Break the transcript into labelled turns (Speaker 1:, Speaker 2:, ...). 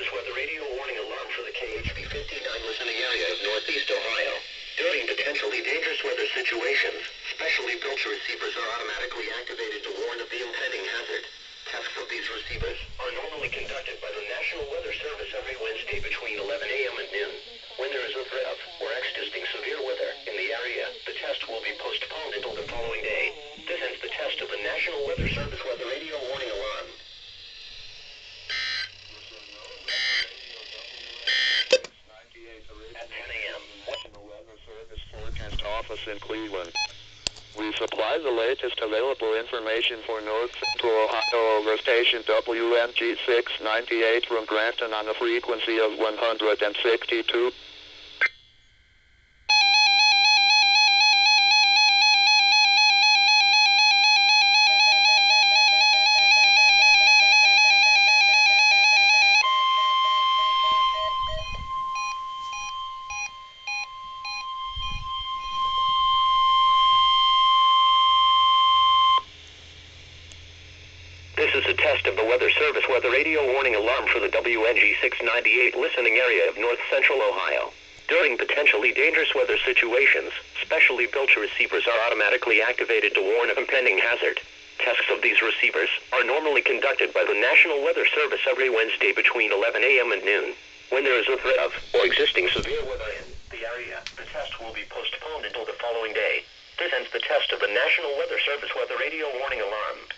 Speaker 1: is weather radio warning alarm for the KHB 59 was the area of northeast Ohio. During potentially dangerous weather situations, specially built receivers are automatically activated to warn of the impending hazard. Tests of these receivers are normally conducted by the National Weather Service every Wednesday between 11 a.m. and noon. When there is a threat of or existing severe weather in the area, the test will be postponed until the following day. This ends the test of the National Weather Service Weather Radio
Speaker 2: Office in Cleveland. We supply the latest available information for North Central Ohio over station WNG 698 from Grafton on a frequency of 162.
Speaker 1: A test of the Weather Service weather radio warning alarm for the WNG 698 listening area of north central Ohio. During potentially dangerous weather situations, specially built receivers are automatically activated to warn of impending hazard. Tests of these receivers are normally conducted by the National Weather Service every Wednesday between 11 a.m. and noon. When there is a threat of or existing severe weather in the area, the test will be postponed until the following day. This ends the test of the National Weather Service weather radio warning alarm.